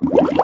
you